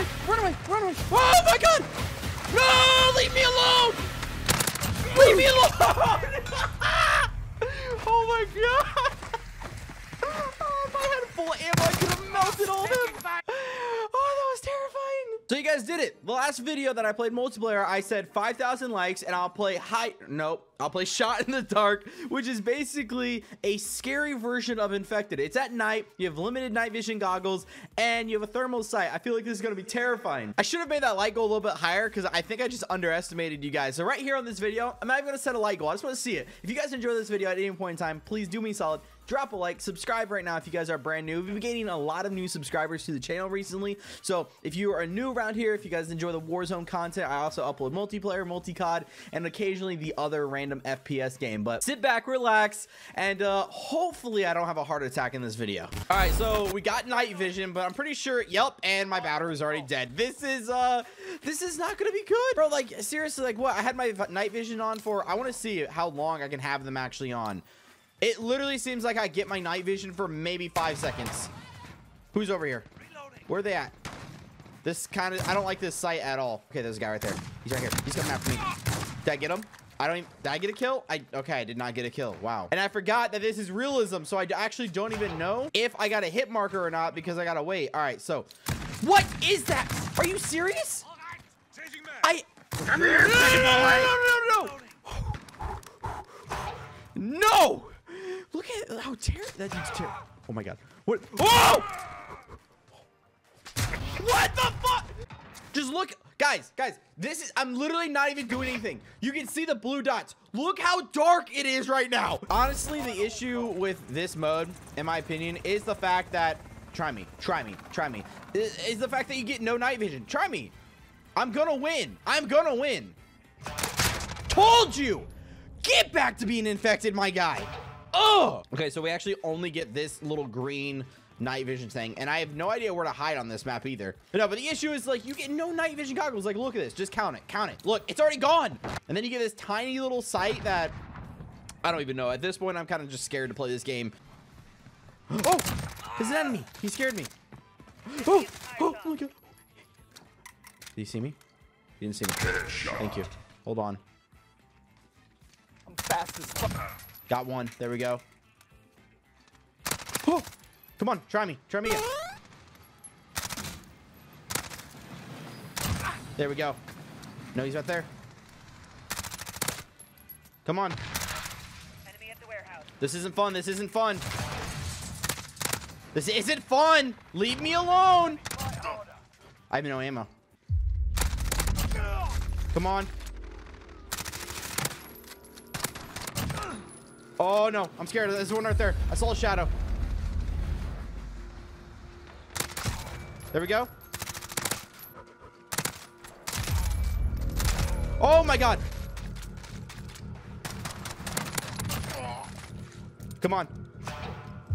away! Run away! Run away! Oh my god! No! Leave me alone! Leave me alone! oh my god! Oh, if I had full ammo, I could have melted all of them. Oh, that was terrifying. So you guys did it. The last video that I played multiplayer, I said 5,000 likes and I'll play high. Nope. I'll play Shot in the Dark, which is basically a scary version of Infected. It's at night, you have limited night vision goggles, and you have a thermal sight. I feel like this is going to be terrifying. I should have made that light goal a little bit higher because I think I just underestimated you guys. So right here on this video, I'm not even going to set a light goal. I just want to see it. If you guys enjoy this video at any point in time, please do me solid drop a like subscribe right now if you guys are brand new we've been gaining a lot of new subscribers to the channel recently so if you are new around here if you guys enjoy the warzone content. I also upload multiplayer multi-cod and occasionally the other random fps game. But sit back relax and uh hopefully i don't have a heart attack in this video. All right so we got night vision but i'm pretty sure yep and my battery is already dead. This is uh this is not gonna be good. Bro like seriously like what? I had my night vision on for i want to see how long i can have them actually on. It literally seems like I get my night vision for maybe five seconds. Who's over here? Where are they at? This kind of, I don't like this sight at all. Okay, there's a guy right there. He's right here. He's coming after me. Did I get him? I don't even, did I get a kill? I, okay, I did not get a kill. Wow. And I forgot that this is realism, so I actually don't even know if I got a hit marker or not because I gotta wait. All right, so, what is that? Are you serious? I, Come here! no, no, no, no, no. No! Look at how terrible that dude's terrible. Oh my god. What? Oh! What the fuck? Just look, guys, guys. This is, I'm literally not even doing anything. You can see the blue dots. Look how dark it is right now. Honestly, the issue with this mode, in my opinion, is the fact that, try me, try me, try me, is the fact that you get no night vision. Try me. I'm gonna win. I'm gonna win. Told you. Get back to being infected, my guy. Oh! Okay, so we actually only get this little green night vision thing, and I have no idea where to hide on this map either. But no, but the issue is, like, you get no night vision goggles. Like, look at this. Just count it. Count it. Look, it's already gone. And then you get this tiny little sight that I don't even know. At this point, I'm kind of just scared to play this game. Oh! There's an enemy. He scared me. Oh! Oh, oh my god. Did he see me? He didn't see me. Thank you. Hold on. I'm fast as fuck. Got one. There we go. Oh, come on. Try me. Try me again. There we go. No, he's right there. Come on. Enemy at the warehouse. This isn't fun. This isn't fun. This isn't fun. Leave me alone. I have no ammo. Come on. Oh, no. I'm scared. There's one right there. I saw a shadow. There we go. Oh, my God. Come on.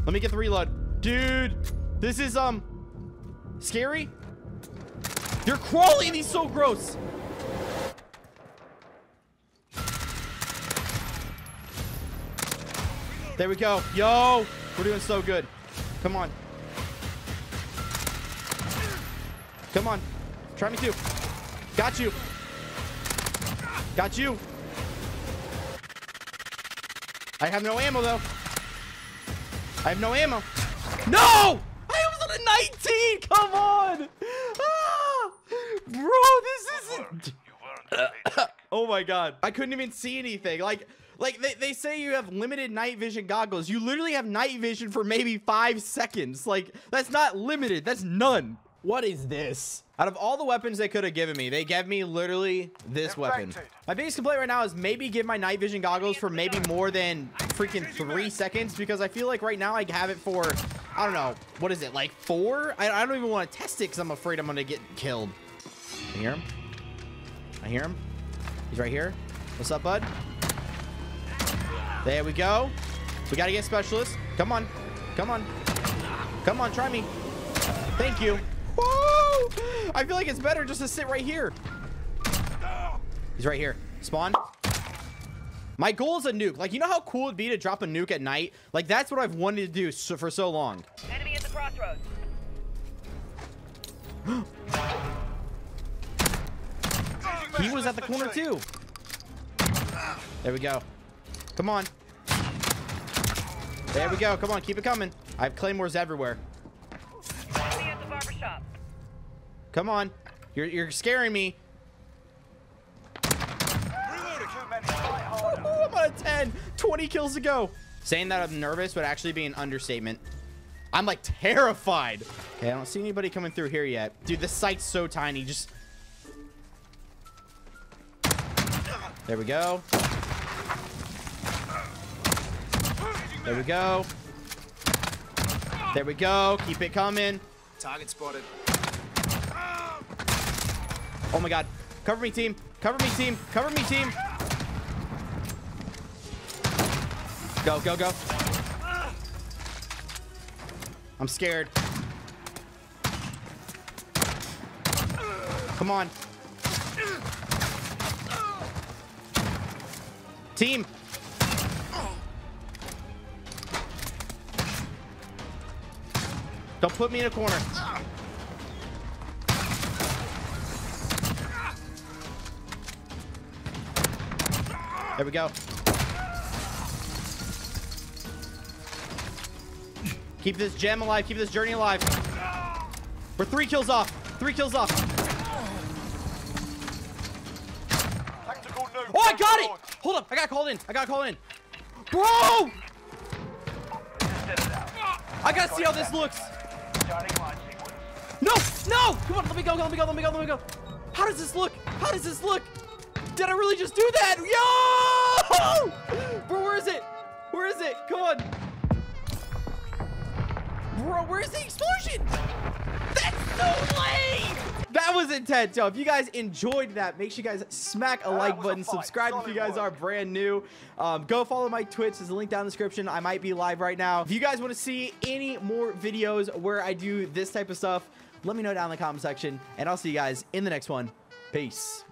Let me get the reload. Dude, this is, um, scary. You're crawling. He's so gross. There we go. Yo, we're doing so good. Come on. Come on. Try me too. Got you. Got you. I have no ammo though. I have no ammo. No! I was on a 19! Come on! Ah! Bro, this isn't... oh my god. I couldn't even see anything. Like, like they, they say you have limited night vision goggles. You literally have night vision for maybe five seconds. Like that's not limited. That's none. What is this? Out of all the weapons they could have given me, they gave me literally this weapon. My biggest complaint right now is maybe give my night vision goggles for maybe more than freaking three seconds because I feel like right now I have it for, I don't know, what is it, like four? I, I don't even want to test it because I'm afraid I'm going to get killed. I hear him. I hear him. He's right here. What's up, bud? There we go. We got to get specialist. Come on. Come on. Come on, try me. Thank you. Woo! I feel like it's better just to sit right here. He's right here. Spawn. My goal is a nuke. Like, you know how cool it'd be to drop a nuke at night? Like, that's what I've wanted to do so, for so long. Enemy at the crossroads. He was at the corner too. There we go. Come on. There we go. Come on, keep it coming. I have claymores everywhere. Come on. You're, you're scaring me. Reloading. Too many. Fight harder. Ooh, I'm on a 10. 20 kills to go. Saying that I'm nervous would actually be an understatement. I'm like terrified. Okay, I don't see anybody coming through here yet. Dude, this sight's so tiny. Just. There we go. There we go. There we go. Keep it coming. Target spotted. Oh my god. Cover me, team. Cover me, team. Cover me, team. Go, go, go. I'm scared. Come on. Team. Don't put me in a corner. There we go. Keep this gem alive. Keep this journey alive. We're three kills off. Three kills off. Oh, I got it! Hold up. I got called in. I got called in. Bro! I gotta see how this looks. No! No! Come on. Let me go. Let me go. Let me go. Let me go. How does this look? How does this look? Did I really just do that? Yo! Bro, where is it? Where is it? Come on. Bro, where's the explosion? That's so lame! That was intense, yo. If you guys enjoyed that, make sure you guys smack a like a button, fight. subscribe if you guys are brand new. Um, go follow my Twitch. There's a link down in the description. I might be live right now. If you guys want to see any more videos where I do this type of stuff, let me know down in the comment section, and I'll see you guys in the next one. Peace.